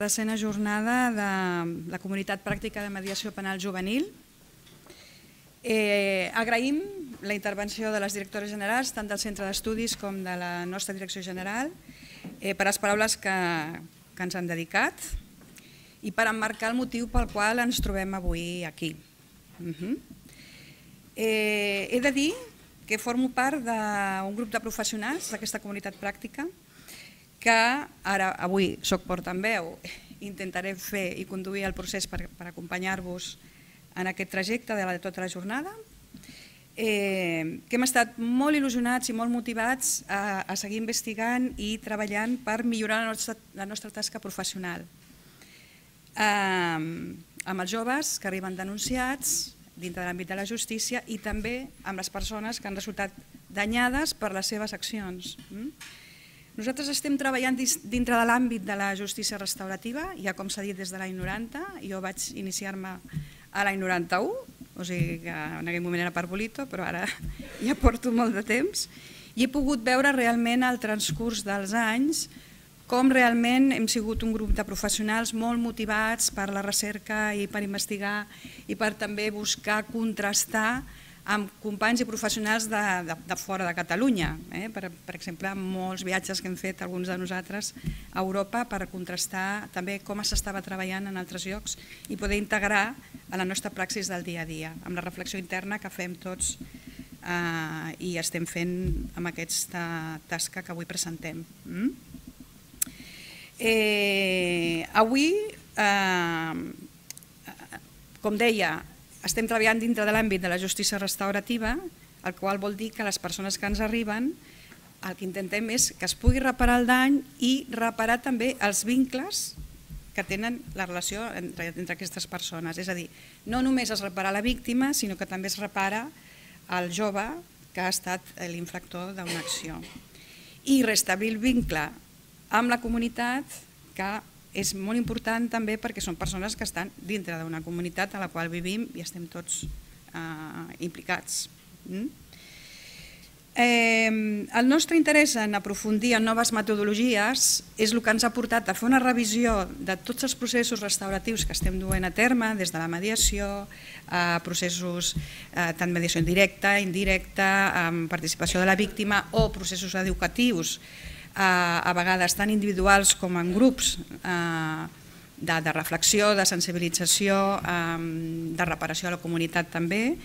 desena jornada de la Comunitat Pràctica de Mediació Penal Juvenil. Eh, agraïm la intervenció de les directores generals, tant del Centre d'Estudis com de la nostra direcció general, eh, per les paraules que, ens han dedicat i per emmarcar el motiu pel qual ens trobem avui aquí. -huh. eh, he de dir que formo part d'un grup de professionals d'aquesta comunitat pràctica que ara avui sóc portaveu, intentaré fer i conduir el procés per, per acompanyar-vos en aquest trajecte de, la, de tota la jornada, eh, que hem estat molt il·lusionats i molt motivats a, a seguir investigant i treballant per millorar la nostra, la nostra tasca professional. Eh, amb els joves que arriben denunciats dintre de l'àmbit de la justícia i també amb les persones que han resultat danyades per les seves accions. Mm? Nosaltres estem treballant dintre de l'àmbit de la justícia restaurativa, ja com s'ha dit des de l'any 90, jo vaig iniciar-me a l'any 91, o sigui que en aquell moment era per Bolito, però ara ja porto molt de temps, i he pogut veure realment el transcurs dels anys com realment hem sigut un grup de professionals molt motivats per la recerca i per investigar i per també buscar contrastar amb companys i professionals de, de, de fora de Catalunya. Eh? Per, per exemple, molts viatges que hem fet alguns de nosaltres a Europa per contrastar també com s'estava treballant en altres llocs i poder integrar a la nostra praxis del dia a dia, amb la reflexió interna que fem tots eh, i estem fent amb aquesta tasca que avui presentem. Mm? Eh, avui, eh, com deia, estem treballant dintre de l'àmbit de la justícia restaurativa, el qual vol dir que les persones que ens arriben el que intentem és que es pugui reparar el dany i reparar també els vincles que tenen la relació entre, entre aquestes persones. És a dir, no només es repara la víctima, sinó que també es repara el jove que ha estat l'infractor d'una acció. I restablir el vincle amb la comunitat que és molt important també perquè són persones que estan dintre d'una comunitat a la qual vivim i estem tots eh, implicats. Mm? Eh, el nostre interès en aprofundir en noves metodologies és el que ens ha portat a fer una revisió de tots els processos restauratius que estem duent a terme, des de la mediació, a processos eh, tant mediació directa, indirecta, amb participació de la víctima o processos educatius a, vegades tant individuals com en grups eh, de, de reflexió, de sensibilització, de reparació a la comunitat també,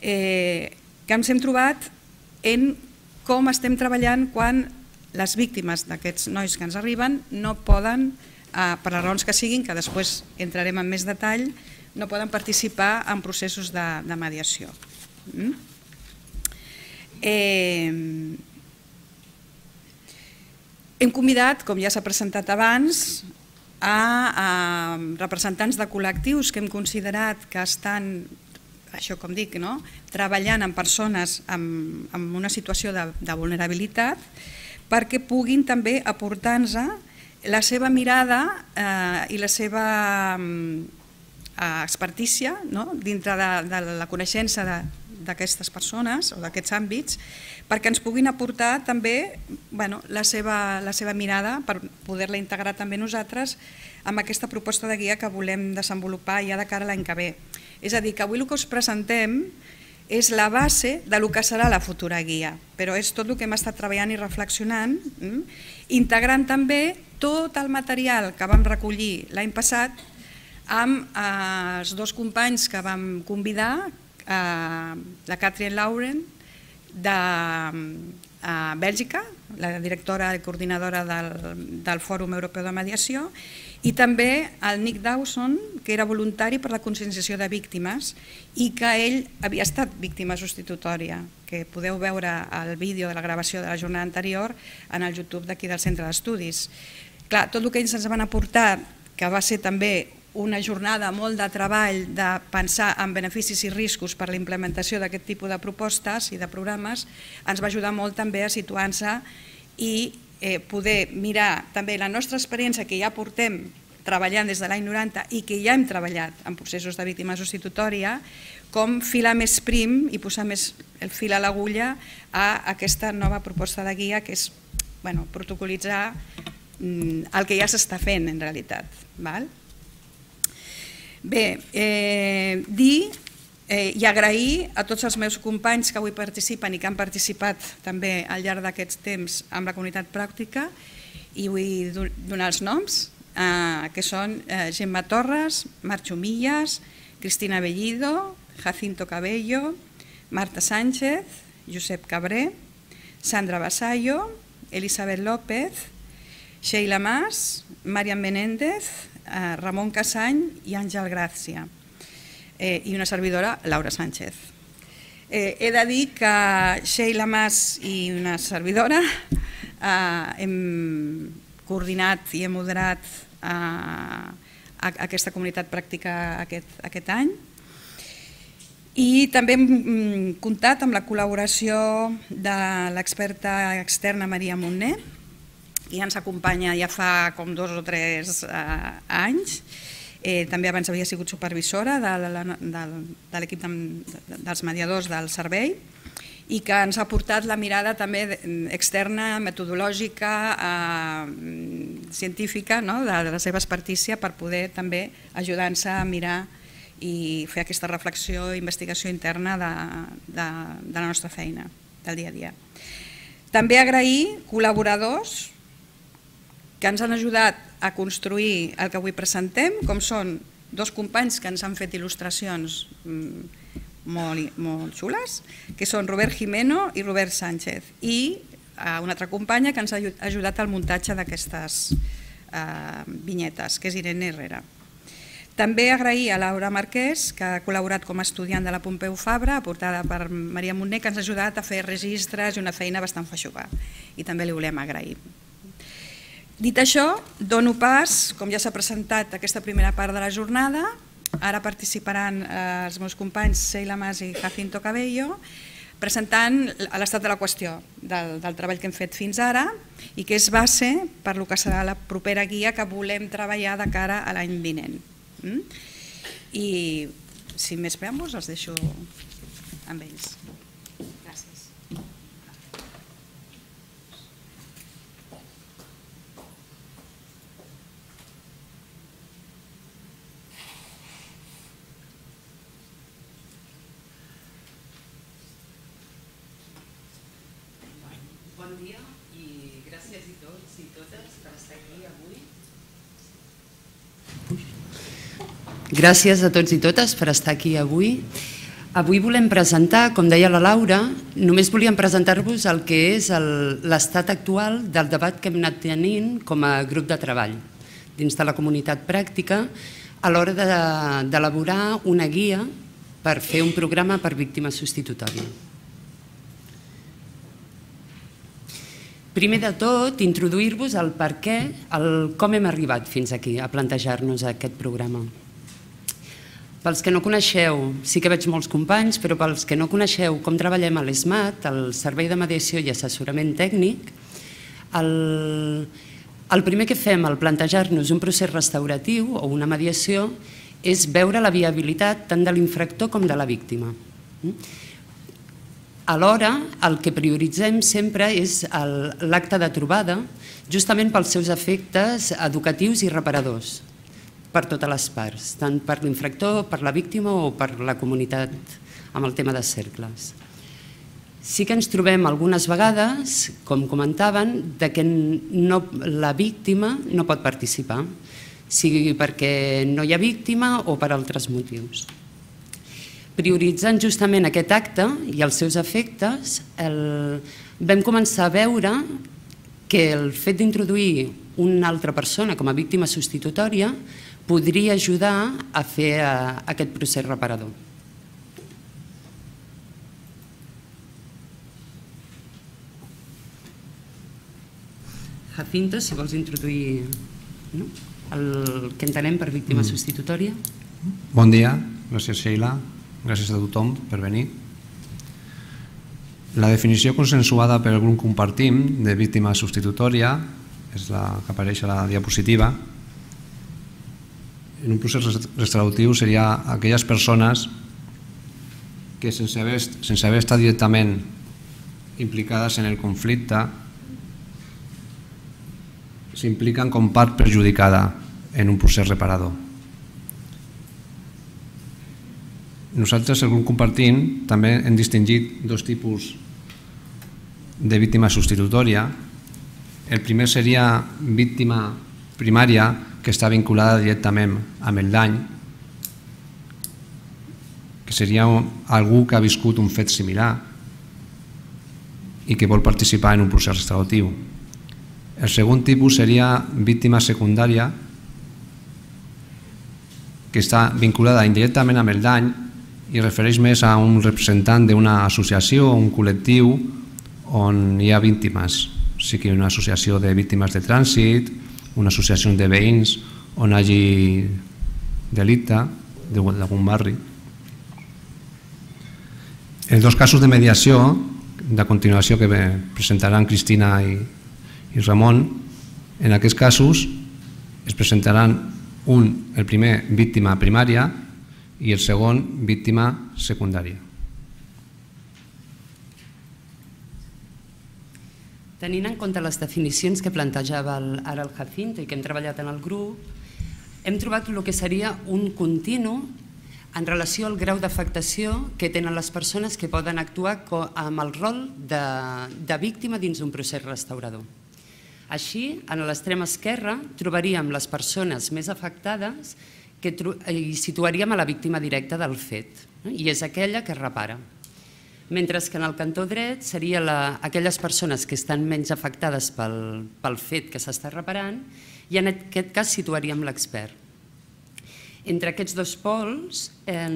eh, que ens hem trobat en com estem treballant quan les víctimes d'aquests nois que ens arriben no poden, eh, per les raons que siguin, que després entrarem en més detall, no poden participar en processos de, de mediació. Mm? Eh, hem convidat, com ja s'ha presentat abans, a, a representants de col·lectius que hem considerat que estan això com dic, no? treballant amb persones amb, amb una situació de, de vulnerabilitat perquè puguin també aportar-nos la seva mirada eh, i la seva eh, expertícia no? dintre de, de la coneixença d'aquestes persones o d'aquests àmbits perquè ens puguin aportar també bueno, la, seva, la seva mirada per poder-la integrar també nosaltres amb aquesta proposta de guia que volem desenvolupar ja de cara a l'any que ve. És a dir, que avui el que us presentem és la base de lo que serà la futura guia, però és tot el que hem estat treballant i reflexionant, mm, integrant també tot el material que vam recollir l'any passat amb eh, els dos companys que vam convidar, la Catherine Lauren de Bèlgica, la directora i coordinadora del, del Fòrum Europeu de Mediació, i també el Nick Dawson, que era voluntari per la conscienciació de víctimes i que ell havia estat víctima substitutòria, que podeu veure el vídeo de la gravació de la jornada anterior en el YouTube d'aquí del Centre d'Estudis. Clar, tot el que ells ens van aportar, que va ser també una jornada molt de treball de pensar en beneficis i riscos per la implementació d'aquest tipus de propostes i de programes ens va ajudar molt també a situar-se i eh, poder mirar també la nostra experiència que ja portem treballant des de l'any 90 i que ja hem treballat en processos de víctima substitutòria, com filar més prim i posar més el fil a l'agulla a aquesta nova proposta de guia que és bueno, protocolitzar mm, el que ja s'està fent en realitat. Val? Bé, eh, dir eh, i agrair a tots els meus companys que avui participen i que han participat també al llarg d'aquests temps amb la comunitat pràctica i vull donar els noms, eh, que són eh, Gemma Torres, Marcho Millas, Cristina Bellido, Jacinto Cabello, Marta Sánchez, Josep Cabré, Sandra Basallo, Elisabet López, Sheila Mas, Marian Menéndez, eh, Ramon Casany i Àngel Gràcia. Eh, I una servidora, Laura Sánchez. Eh, he de dir que Sheila Mas i una servidora eh, hem coordinat i hem moderat eh, aquesta comunitat pràctica aquest, aquest any i també hem mm, comptat amb la col·laboració de l'experta externa Maria Montner, que ens acompanya ja fa com dos o tres eh, anys. Eh, també abans havia sigut supervisora de, de, de l'equip de, dels mediadors del servei i que ens ha portat la mirada també externa, metodològica, eh, científica no? de, de la seva expertícia per poder també ajudar-nos a mirar i fer aquesta reflexió i investigació interna de, de, de la nostra feina del dia a dia. També agrair col·laboradors que ens han ajudat a construir el que avui presentem, com són dos companys que ens han fet il·lustracions mm, molt, molt xules, que són Robert Jimeno i Robert Sánchez, i eh, una altra companya que ens ha ajudat al muntatge d'aquestes eh, vinyetes, que és Irene Herrera. També agrair a Laura Marquès, que ha col·laborat com a estudiant de la Pompeu Fabra, aportada per Maria Montner, que ens ha ajudat a fer registres i una feina bastant feixuga. I també li volem agrair. Dit això, dono pas, com ja s'ha presentat aquesta primera part de la jornada, ara participaran eh, els meus companys Sheila Mas i Jacinto Cabello, presentant l'estat de la qüestió del, del treball que hem fet fins ara i que és base per lo que serà la propera guia que volem treballar de cara a l'any vinent. Mm? I sin més preàmbuls els deixo amb ells. Gràcies. Bon dia i gràcies a tots i totes per estar aquí avui. Gràcies a tots i totes per estar aquí avui. Avui volem presentar, com deia la Laura, només volíem presentar-vos el que és l'estat actual del debat que hem anat tenint com a grup de treball dins de la comunitat pràctica a l'hora d'elaborar una guia per fer un programa per víctima substitutòria. Primer de tot, introduir-vos el per què, el com hem arribat fins aquí a plantejar-nos aquest programa. Pels que no coneixeu, sí que veig molts companys, però pels que no coneixeu com treballem a l'ESMAT, el Servei de Mediació i Assessorament Tècnic, el, el primer que fem al plantejar-nos un procés restauratiu o una mediació és veure la viabilitat tant de l'infractor com de la víctima. Alhora, el que prioritzem sempre és l'acte de trobada, justament pels seus efectes educatius i reparadors per totes les parts, tant per l'infractor, per la víctima o per la comunitat amb el tema de cercles. Sí que ens trobem algunes vegades, com comentaven, de que no, la víctima no pot participar, sigui perquè no hi ha víctima o per altres motius. Prioritzant justament aquest acte i els seus efectes, el, vam començar a veure que el fet d'introduir una altra persona com a víctima substitutòria podria ajudar a fer uh, aquest procés reparador. Jacinto, si vols introduir no? el que entenem per víctima mm. substitutòria. Bon dia, gràcies Sheila, gràcies a tothom per venir. La definició consensuada per el grup Compartim de víctima substitutòria és la que apareix a la diapositiva en un procés restauratiu seria aquelles persones que sense haver, sense haver estat directament implicades en el conflicte s'impliquen com part perjudicada en un procés reparador. Nosaltres, el grup compartim, també hem distingit dos tipus de víctima substitutòria. El primer seria víctima primària que està vinculada directament amb el dany, que seria algú que ha viscut un fet similar i que vol participar en un procés restauratiu. El segon tipus seria víctima secundària que està vinculada indirectament amb el dany i refereix més a un representant d'una associació o un col·lectiu on hi ha víctimes, sigui una associació de víctimes de trànsit, una associació de veïns on hagi delicte d'algun barri. En dos casos de mediació, de continuació que presentaran Cristina i, i Ramon, en aquests casos es presentaran un, el primer víctima primària i el segon víctima secundària. Tenint en compte les definicions que plantejava el, ara el Jacinto i que hem treballat en el grup, hem trobat el que seria un continu en relació al grau d'afectació que tenen les persones que poden actuar amb el rol de, de víctima dins d'un procés restaurador. Així, en l'extrem esquerre trobaríem les persones més afectades que i situaríem a la víctima directa del fet, i és aquella que repara. Mentre que en el cantó dret seria la, aquelles persones que estan menys afectades pel, pel fet que s'està reparant i en aquest cas situaríem l'expert. Entre aquests dos pols eh,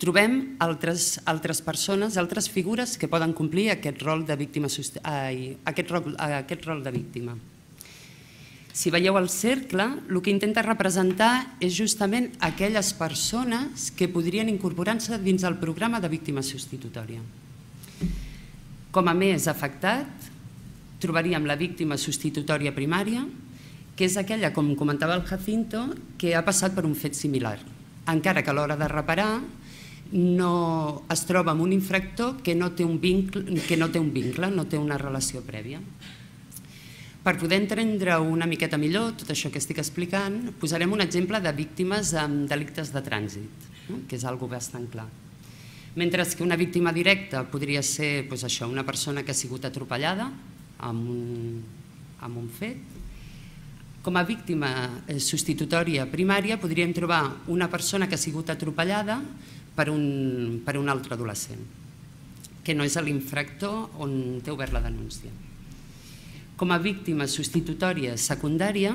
trobem altres, altres persones, altres figures que poden complir aquest rol de víctima, ai, aquest, rol, aquest rol de víctima. Si veieu el cercle, el que intenta representar és justament aquelles persones que podrien incorporar-se dins el programa de víctima substitutòria. Com a més afectat, trobaríem la víctima substitutòria primària, que és aquella, com comentava el Jacinto, que ha passat per un fet similar, encara que a l'hora de reparar no es troba amb un infractor que no té un vincle, que no té un vincle, no té una relació prèvia. Per poder entendre una miqueta millor tot això que estic explicant, posarem un exemple de víctimes amb delictes de trànsit, que és algo bastant clar. Mentre que una víctima directa podria ser doncs això, una persona que ha sigut atropellada amb un, amb un fet, com a víctima eh, substitutòria primària podríem trobar una persona que ha sigut atropellada per un, per un altre adolescent, que no és l'infractor on té obert la denúncia. Com a víctima substitutòria secundària,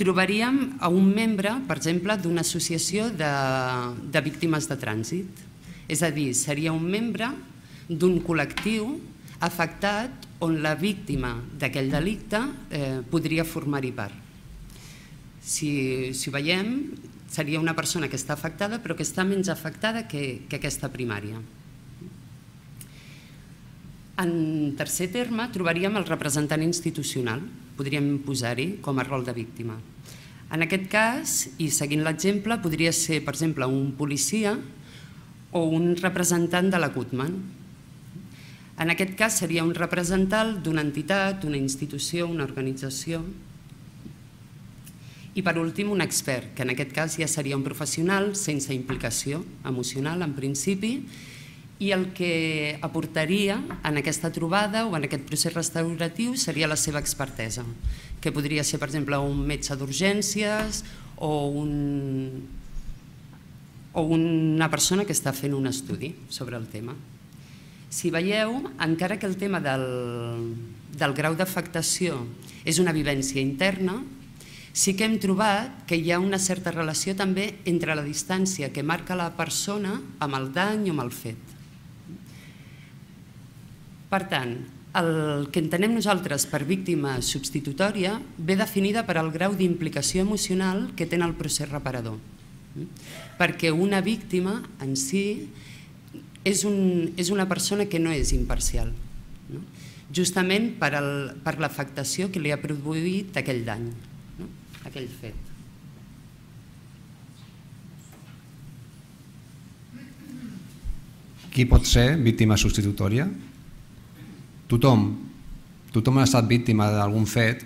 trobaríem a un membre, per exemple, d'una associació de, de víctimes de trànsit. És a dir, seria un membre d'un col·lectiu afectat on la víctima d'aquell delicte eh, podria formar-hi part. Si, si ho veiem, seria una persona que està afectada però que està menys afectada que, que aquesta primària. En tercer terme, trobaríem el representant institucional, podríem posar-hi com a rol de víctima. En aquest cas, i seguint l'exemple, podria ser, per exemple, un policia o un representant de la CUTMAN. En aquest cas seria un representant d'una entitat, una institució, una organització. I per últim, un expert, que en aquest cas ja seria un professional sense implicació emocional, en principi, i el que aportaria en aquesta trobada o en aquest procés restauratiu seria la seva expertesa, que podria ser, per exemple, un metge d'urgències o, un, o una persona que està fent un estudi sobre el tema. Si veieu, encara que el tema del, del grau d'afectació és una vivència interna, sí que hem trobat que hi ha una certa relació també entre la distància que marca la persona amb el dany o amb el fet. Per tant, el que entenem nosaltres per víctima substitutòria ve definida per al grau d'implicació emocional que té el procés reparador. Perquè una víctima en si és, un, és una persona que no és imparcial, no? justament per, el, per l'afectació que li ha produït aquell dany, no? aquell fet. Qui pot ser víctima substitutòria? Tothom, tothom ha estat víctima d'algun fet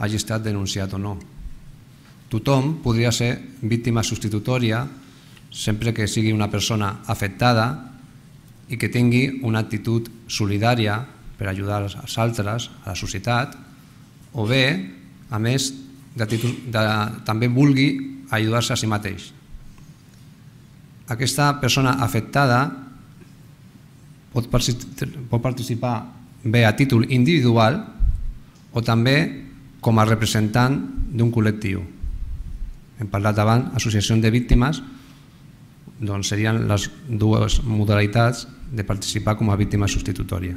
hagi estat denunciat o no. Tothom podria ser víctima substitutòria sempre que sigui una persona afectada i que tingui una actitud solidària per ajudar als altres, a la societat, o bé, a més, de, també vulgui ajudar-se a si mateix. Aquesta persona afectada pot, pot participar bé a títol individual o també com a representant d'un col·lectiu. Hem parlat abans, associacions de víctimes, doncs serien les dues modalitats de participar com a víctima substitutòria.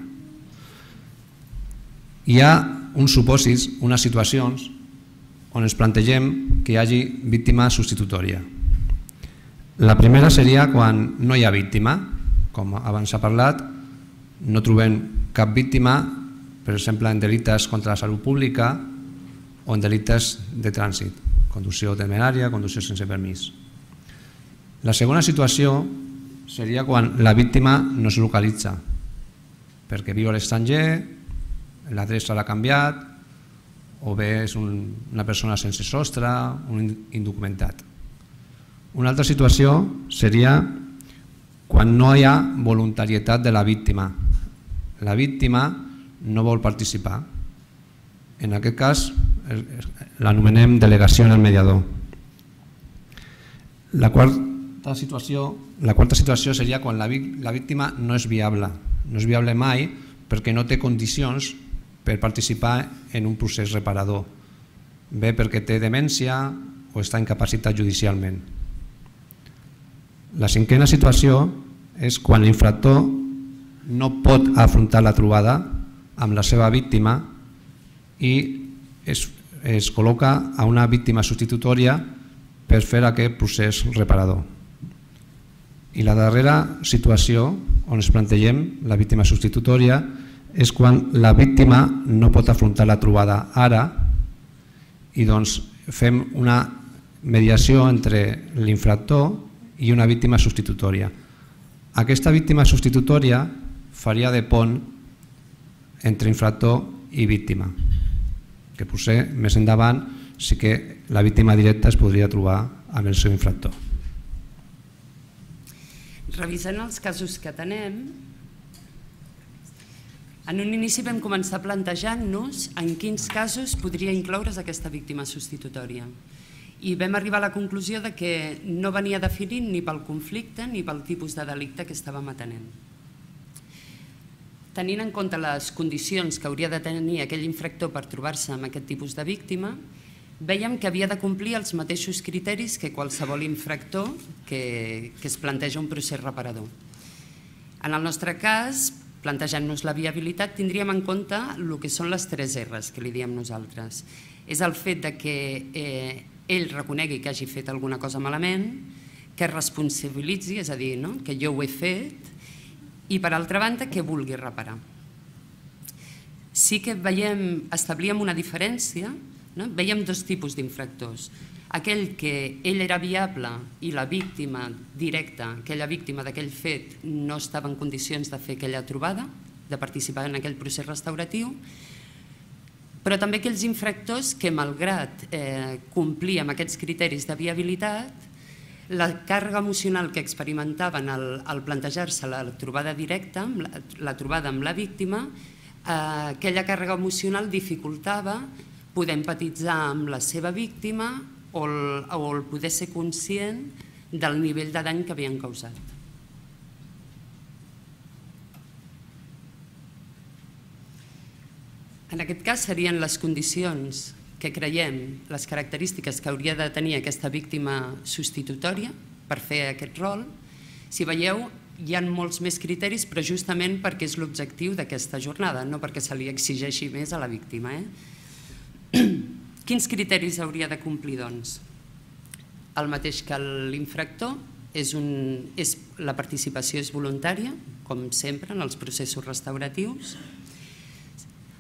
Hi ha uns supòsits, unes situacions on ens plantegem que hi hagi víctima substitutòria. La primera seria quan no hi ha víctima, com abans s'ha parlat, no trobem cap víctima, per exemple, en delictes contra la salut pública o en delictes de trànsit, conducció temerària, conducció sense permís. La segona situació seria quan la víctima no es localitza, perquè viu a l'estranger, l'adreça l'ha canviat, o bé és un, una persona sense sostre, un indocumentat. Una altra situació seria quan no hi ha voluntarietat de la víctima. La víctima no vol participar. En aquest cas l'anomenem delegació en el mediador. La quarta situació, la quarta situació seria quan la, la víctima no és viable. No és viable mai perquè no té condicions per participar en un procés reparador. Bé perquè té demència o està incapacitat judicialment. La cinquena situació és quan l'infractor no pot afrontar la trobada amb la seva víctima i es, es col·loca a una víctima substitutòria per fer aquest procés reparador. I la darrera situació on ens plantegem la víctima substitutòria és quan la víctima no pot afrontar la trobada ara i doncs fem una mediació entre l'infractor i una víctima substitutòria. Aquesta víctima substitutòria faria de pont entre infractor i víctima, que potser més endavant sí que la víctima directa es podria trobar amb el seu infractor. Revisant els casos que tenem, en un inici vam començar plantejant-nos en quins casos podria incloure's aquesta víctima substitutòria i vam arribar a la conclusió de que no venia definit ni pel conflicte ni pel tipus de delicte que estàvem atenent. Tenint en compte les condicions que hauria de tenir aquell infractor per trobar-se amb aquest tipus de víctima, Vèiem que havia de complir els mateixos criteris que qualsevol infractor que, que es planteja un procés reparador. En el nostre cas, plantejant-nos la viabilitat, tindríem en compte el que són les tres R's que li diem nosaltres. És el fet de que eh, ell reconegui que hagi fet alguna cosa malament, que es responsabilitzi, és a dir, no? que jo ho he fet, i per altra banda que vulgui reparar. Sí que veiem, establíem una diferència no? Veiem dos tipus d'infractors. Aquell que ell era viable i la víctima directa, aquella víctima d'aquell fet, no estava en condicions de fer aquella trobada, de participar en aquell procés restauratiu, però també aquells infractors que, malgrat eh, complir amb aquests criteris de viabilitat, la càrrega emocional que experimentaven al, al plantejar-se la trobada directa, la, la trobada amb la víctima, eh, aquella càrrega emocional dificultava poder empatitzar amb la seva víctima o el, o el poder ser conscient del nivell de dany que havien causat. En aquest cas serien les condicions que creiem, les característiques que hauria de tenir aquesta víctima substitutòria per fer aquest rol. Si veieu, hi ha molts més criteris, però justament perquè és l'objectiu d'aquesta jornada, no perquè se li exigeixi més a la víctima. Eh? Quins criteris hauria de complir, doncs? El mateix que l'infractor, és un, és, la participació és voluntària, com sempre en els processos restauratius,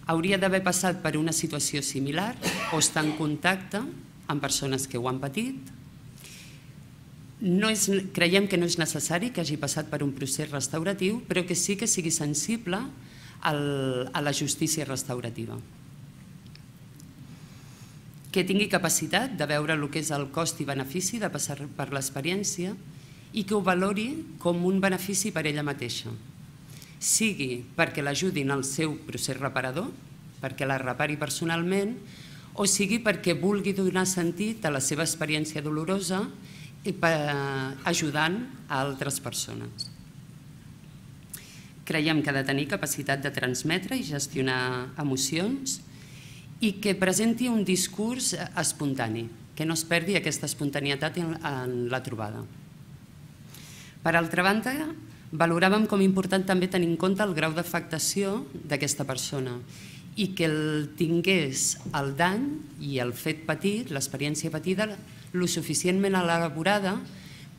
hauria d'haver passat per una situació similar o estar en contacte amb persones que ho han patit, no és, creiem que no és necessari que hagi passat per un procés restauratiu, però que sí que sigui sensible al, a la justícia restaurativa. que tingui capacitat de veure el que és el cost i benefici de passar per l'experiència i que ho valori com un benefici per ella mateixa, sigui perquè l'ajudin al seu procés reparador, perquè la repari personalment, o sigui perquè vulgui donar sentit a la seva experiència dolorosa i per, ajudant a altres persones. Creiem que ha de tenir capacitat de transmetre i gestionar emocions i que presenti un discurs espontani, que no es perdi aquesta espontanietat en, en la trobada. Per altra banda, valoràvem com important també tenir en compte el grau d'afectació d'aquesta persona i que el tingués el dany i el fet patit, l'experiència patida, lo suficientment elaborada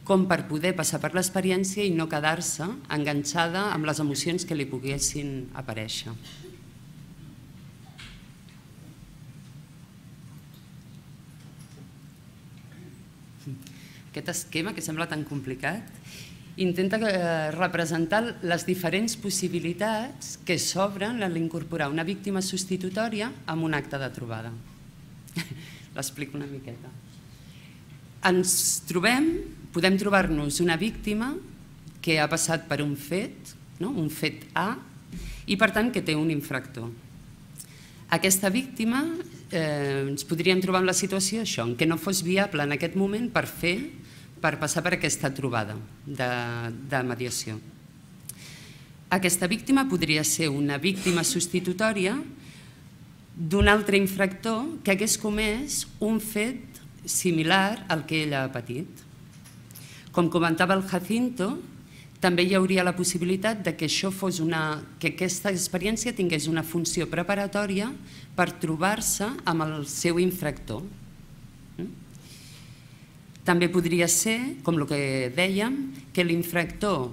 com per poder passar per l'experiència i no quedar-se enganxada amb les emocions que li poguessin aparèixer. Aquest esquema que sembla tan complicat intenta eh, representar les diferents possibilitats que s'obren a l'incorporar una víctima substitutòria amb un acte de trobada. L'explico una miqueta. Ens trobem, podem trobar-nos una víctima que ha passat per un fet, no? un fet A, i per tant que té un infractor. Aquesta víctima eh, ens podríem trobar en la situació això, en què no fos viable en aquest moment per fer per passar per aquesta trobada de, de mediació. Aquesta víctima podria ser una víctima substitutòria d'un altre infractor que hagués comès un fet similar al que ella ha patit. Com comentava el Jacinto, també hi hauria la possibilitat de que això fos una, que aquesta experiència tingués una funció preparatòria per trobar-se amb el seu infractor, també podria ser, com el que dèiem, que l'infractor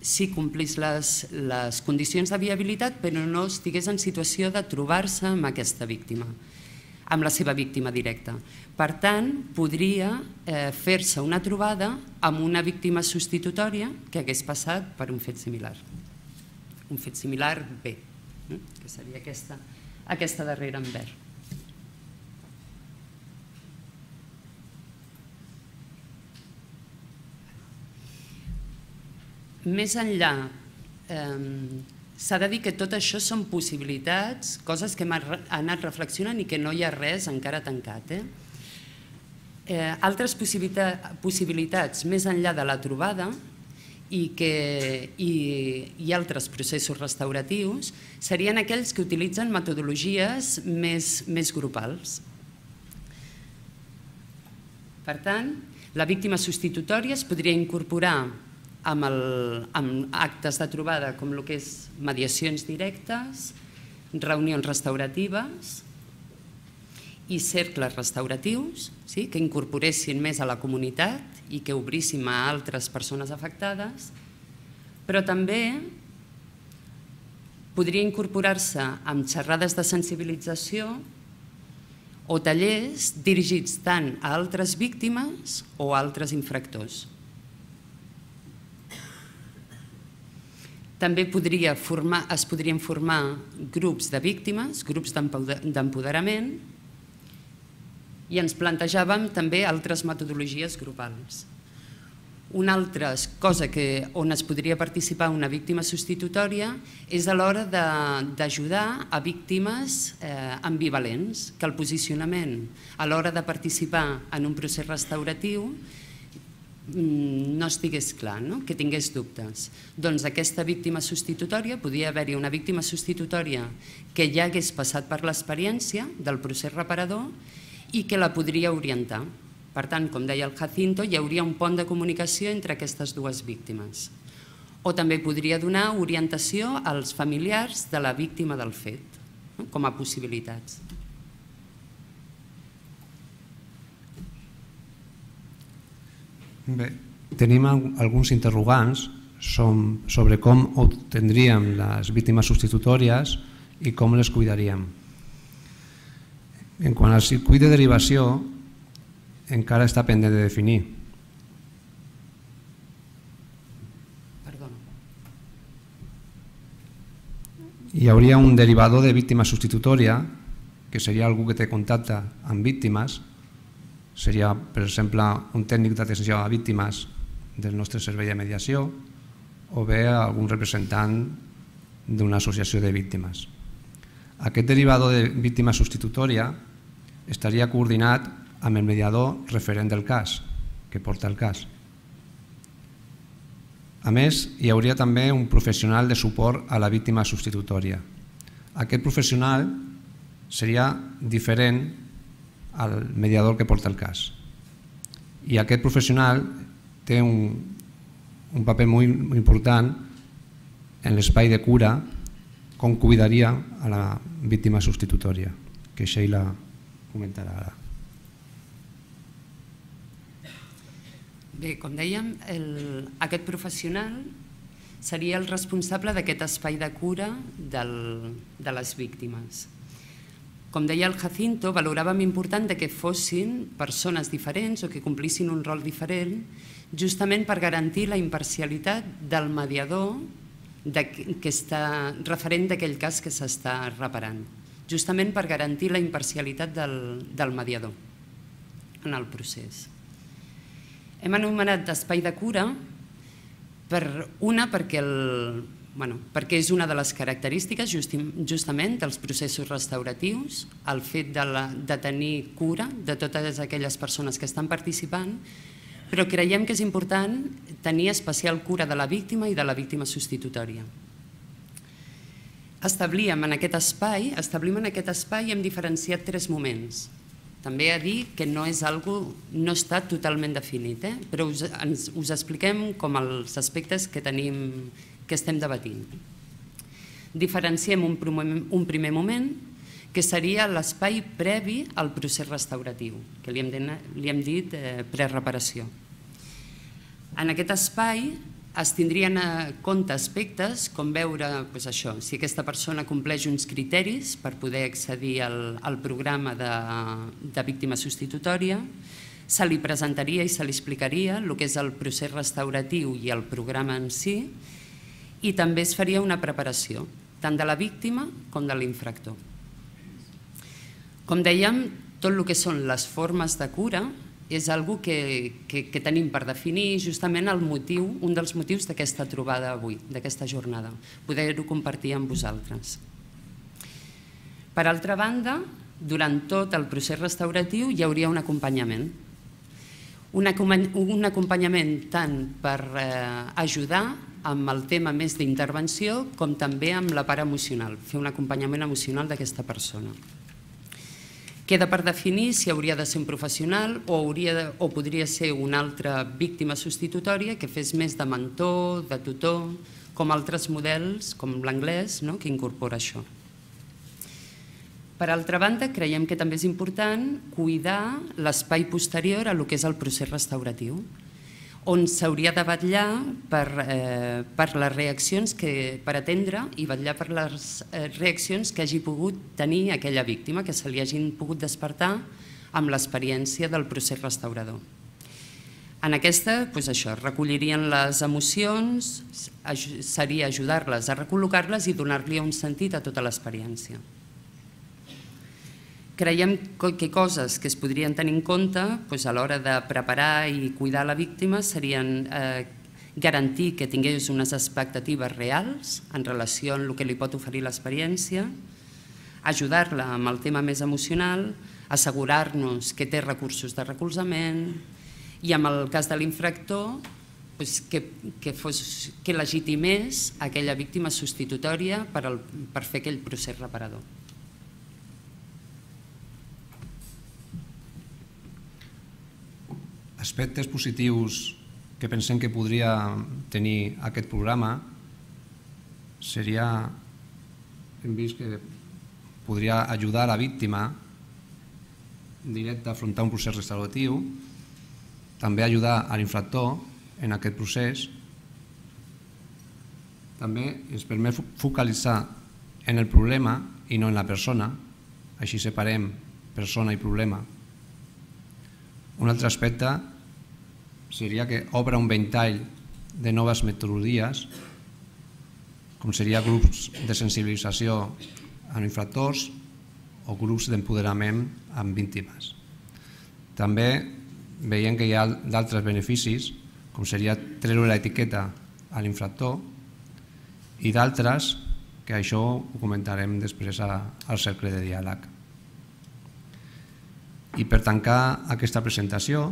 sí complís les, les condicions de viabilitat però no estigués en situació de trobar-se amb aquesta víctima, amb la seva víctima directa. Per tant, podria eh, fer-se una trobada amb una víctima substitutòria que hagués passat per un fet similar. Un fet similar B, eh, que seria aquesta, aquesta darrera en verd. Més enllà, eh, s'ha de dir que tot això són possibilitats, coses que hem anat reflexionant i que no hi ha res encara tancat. Eh? Eh, altres possibilitats més enllà de la trobada i, que, i, i altres processos restauratius serien aquells que utilitzen metodologies més, més grupals. Per tant, la víctima substitutòria es podria incorporar amb, el, amb actes de trobada com el que és mediacions directes, reunions restauratives i cercles restauratius sí, que incorporessin més a la comunitat i que obríssim a altres persones afectades, però també podria incorporar-se amb xerrades de sensibilització o tallers dirigits tant a altres víctimes o a altres infractors. També podria formar, es podrien formar grups de víctimes, grups d'empoderament, i ens plantejàvem també altres metodologies grupals. Una altra cosa que, on es podria participar una víctima substitutòria és a l'hora d'ajudar a víctimes eh, ambivalents, que el posicionament a l'hora de participar en un procés restauratiu no estigués clar, no? que tingués dubtes. Doncs aquesta víctima substitutòria, podia haver-hi una víctima substitutòria que ja hagués passat per l'experiència del procés reparador i que la podria orientar. Per tant, com deia el Jacinto, hi hauria un pont de comunicació entre aquestes dues víctimes. O també podria donar orientació als familiars de la víctima del fet, no? com a possibilitats. Bé, tenim alguns interrogants sobre com obtendríem les víctimes substitutòries i com les cuidaríem. En quant al circuit de derivació, encara està pendent de definir. Hi hauria un derivador de víctima substitutòria que seria algú que té contacte amb víctimes, seria, per exemple, un tècnic d'atenció a víctimes del nostre servei de mediació o bé algun representant d'una associació de víctimes. Aquest derivador de víctima substitutòria estaria coordinat amb el mediador referent del cas, que porta el cas. A més, hi hauria també un professional de suport a la víctima substitutòria. Aquest professional seria diferent al mediador que porta el cas. I aquest professional té un, un paper molt important en l'espai de cura com cuidaria a la víctima substitutòria, que Sheila comentarà ara. Bé, com dèiem, el, aquest professional seria el responsable d'aquest espai de cura del, de les víctimes. Com deia el Jacinto, valoràvem important que fossin persones diferents o que complissin un rol diferent justament per garantir la imparcialitat del mediador de, que està referent d'aquell cas que s'està reparant, justament per garantir la imparcialitat del, del mediador en el procés. Hem anomenat d'espai de cura per una perquè, el, bueno, perquè és una de les característiques justament dels processos restauratius, el fet de, la, de tenir cura de totes aquelles persones que estan participant però creiem que és important tenir especial cura de la víctima i de la víctima substitutòria. Establíem en aquest espai, establim en aquest espai i hem diferenciat tres moments. També a dir que no és algo, no està totalment definit, eh? però us, ens, us expliquem com els aspectes que tenim, que estem debatint. Diferenciem un, un primer moment, que seria l'espai previ al procés restauratiu, que li hem, de, li hem dit eh, prereparació. En aquest espai es tindrien a compte aspectes com veure doncs això, si aquesta persona compleix uns criteris per poder accedir al, al programa de, de víctima substitutòria, se li presentaria i se li explicaria el que és el procés restauratiu i el programa en si i també es faria una preparació, tant de la víctima com de l'infractor. Com dèiem, tot el que són les formes de cura és algo que, que, que tenim per definir justament el motiu, un dels motius d'aquesta trobada avui, d'aquesta jornada, poder-ho compartir amb vosaltres. Per altra banda, durant tot el procés restauratiu hi hauria un acompanyament. Un, un acompanyament tant per eh, ajudar amb el tema més d'intervenció com també amb la part emocional, fer un acompanyament emocional d'aquesta persona. Queda per definir si hauria de ser un professional o, hauria de, o podria ser una altra víctima substitutòria que fes més de mentor, de tutor, com altres models, com l'anglès, no? que incorpora això. Per altra banda, creiem que també és important cuidar l'espai posterior a lo que és el procés restauratiu on s'hauria de vetllar per, eh, per les reaccions que, per atendre i vetllar per les eh, reaccions que hagi pogut tenir aquella víctima, que se li hagin pogut despertar amb l'experiència del procés restaurador. En aquesta, doncs això, recollirien les emocions, seria ajudar-les a recol·locar-les i donar-li un sentit a tota l'experiència. Creiem que coses que es podrien tenir en compte doncs a l'hora de preparar i cuidar la víctima serien eh, garantir que tingués unes expectatives reals en relació amb el que li pot oferir l'experiència, ajudar-la amb el tema més emocional, assegurar-nos que té recursos de recolzament i amb el cas de l'infractor doncs que, que, fos, que legitimés aquella víctima substitutòria per, el, per fer aquell procés reparador. Aspectes positius que pensem que podria tenir aquest programa seria, hem vist que podria ajudar la víctima directa a afrontar un procés restauratiu, també ajudar a l'infractor en aquest procés, també ens permet focalitzar en el problema i no en la persona, així separem persona i problema. Un altre aspecte seria que obre un ventall de noves metodologies, com seria grups de sensibilització a infractors o grups d'empoderament amb víctimes. També veiem que hi ha d'altres beneficis, com seria treure l'etiqueta a l'infractor, i d'altres, que això ho comentarem després al cercle de diàleg. I per tancar aquesta presentació,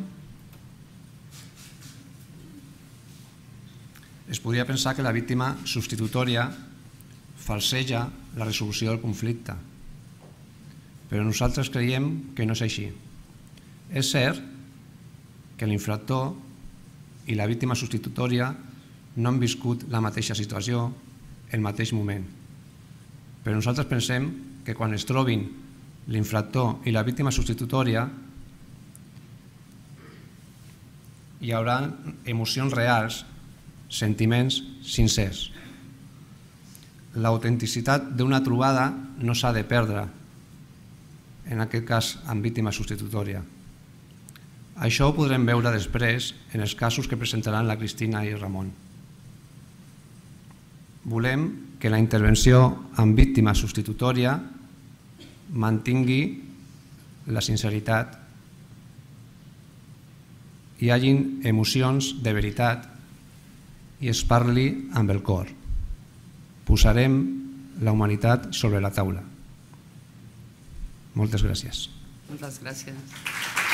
es podria pensar que la víctima substitutòria falseja la resolució del conflicte, però nosaltres creiem que no és així. És cert que l'infractor i la víctima substitutòria no han viscut la mateixa situació el mateix moment, però nosaltres pensem que quan es trobin l'infractor i la víctima substitutòria hi haurà emocions reals sentiments sincers. L'autenticitat d'una trobada no s'ha de perdre, en aquest cas amb víctima substitutòria. Això ho podrem veure després en els casos que presentaran la Cristina i Ramon. Volem que la intervenció amb víctima substitutòria mantingui la sinceritat hi hagin emocions de veritat i es parli amb el cor. Posarem la humanitat sobre la taula. Moltes gràcies. Moltes gràcies.